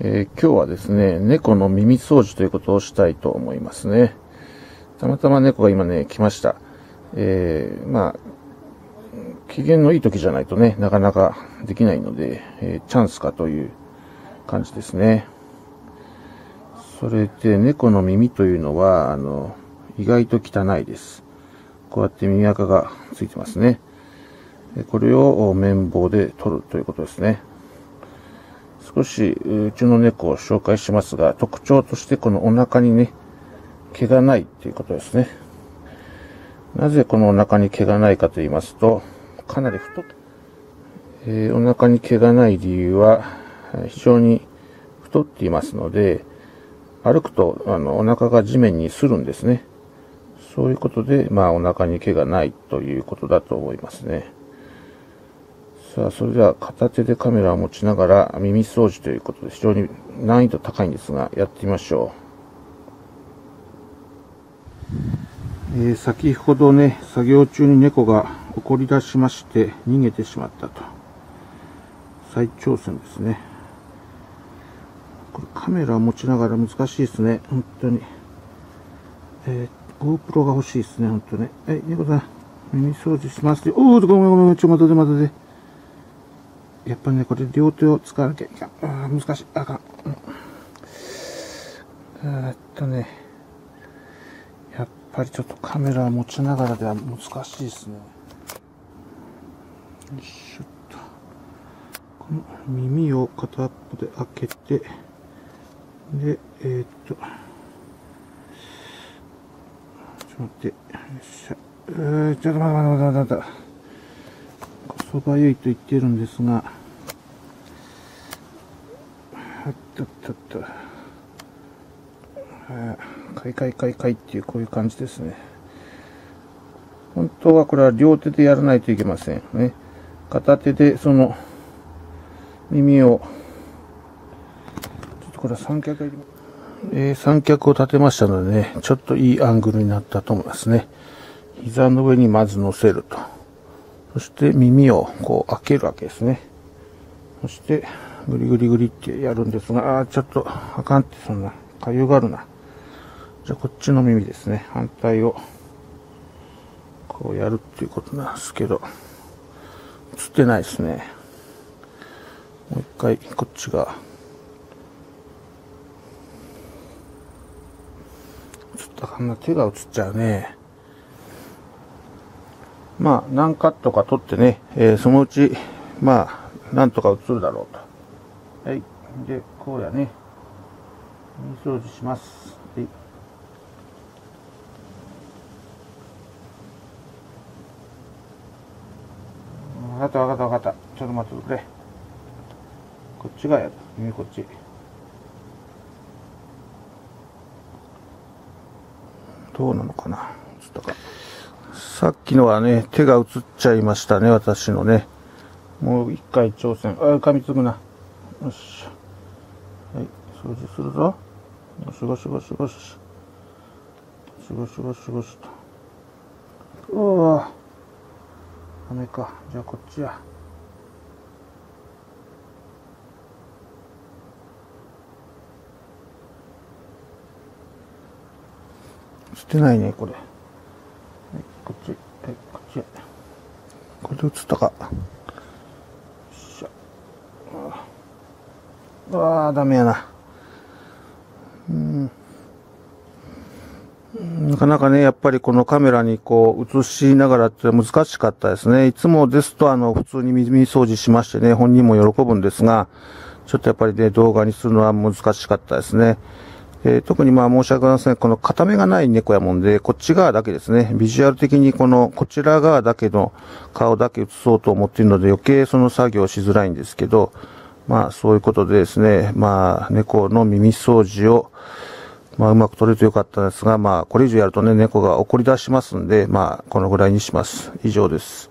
えー、今日はですね、猫の耳掃除ということをしたいと思いますね。たまたま猫が今ね、来ました。えー、まあ、機嫌のいい時じゃないとね、なかなかできないので、えー、チャンスかという感じですね。それで、猫の耳というのは、あの、意外と汚いです。こうやって耳垢がついてますね。これを綿棒で取るということですね。少しうちの猫を紹介しますが、特徴としてこのお腹にね、毛がないっていうことですね。なぜこのお腹に毛がないかと言いますと、かなり太っ、えー、お腹に毛がない理由は、非常に太っていますので、歩くと、あの、お腹が地面にするんですね。そういうことで、まあ、お腹に毛がないということだと思いますね。さあ、それでは片手でカメラを持ちながら耳掃除ということで非常に難易度高いんですが、やってみましょう。えー、先ほどね、作業中に猫が怒り出しまして逃げてしまったと。再挑戦ですね。これカメラを持ちながら難しいですね。本当に。えー、GoPro が欲しいですね、本当ね。はい、猫さん、耳掃除しますおお、ごめんごめん、ちょ、待って待って。やっぱりね、これ両手を使わなきゃいけない。あ難しい。あかん。えっとね、やっぱりちょっとカメラを持ちながらでは難しいですね。よいしょっと。この耳を片っぽで開けて、で、えー、っと、ちょっと待って、よいしょ。えー、ちょっと待って待って待って待って待って。そばゆいと言ってるんですが、あったったった。かいかいかいかいっていうこういう感じですね。本当はこれは両手でやらないといけませんね。片手でその耳を、ちょっとこれは三脚えー、三脚を立てましたのでね、ちょっといいアングルになったと思いますね。膝の上にまず乗せると。そして耳をこう開けるわけですね。そして、グリグリグリってやるんですが、ああ、ちょっとあかんって、そんな、かゆがるな。じゃあこっちの耳ですね。反対を、こうやるっていうことなんですけど、映ってないですね。もう一回、こっちが、映ったかな手が映っちゃうね。まあ、何カットか取ってね、えー、そのうち、まあ、なんとか映るだろうと。はい。で、こうやね。耳掃除します。はい。わかったわかったわかった。ちょっと待ってくれ。こっちがやる。耳こっち。どうなのかな。さっきのはね、手が映っちゃいましたね、私のね。もう一回挑戦。あ、噛みつくな。よし。はい、掃除するぞ。よしごしごしごし。ごしごしごしと。うわダメか。じゃあこっちや。捨てないね、これ。はいこっち、はい、こっちこれで映ったか。よっしゃ。ああ、ダメやな。うん。なかなかね、やっぱりこのカメラにこう映しながらって難しかったですね。いつもですとあの普通に耳掃除しましてね、本人も喜ぶんですが、ちょっとやっぱりね、動画にするのは難しかったですね。えー、特にまあ申し訳ございません。この片目がない猫やもんで、こっち側だけですね。ビジュアル的にこの、こちら側だけの顔だけ映そうと思っているので余計その作業しづらいんですけど、まあそういうことでですね、まあ猫の耳掃除を、まあうまく取れてよかったんですが、まあこれ以上やるとね、猫が怒り出しますんで、まあこのぐらいにします。以上です。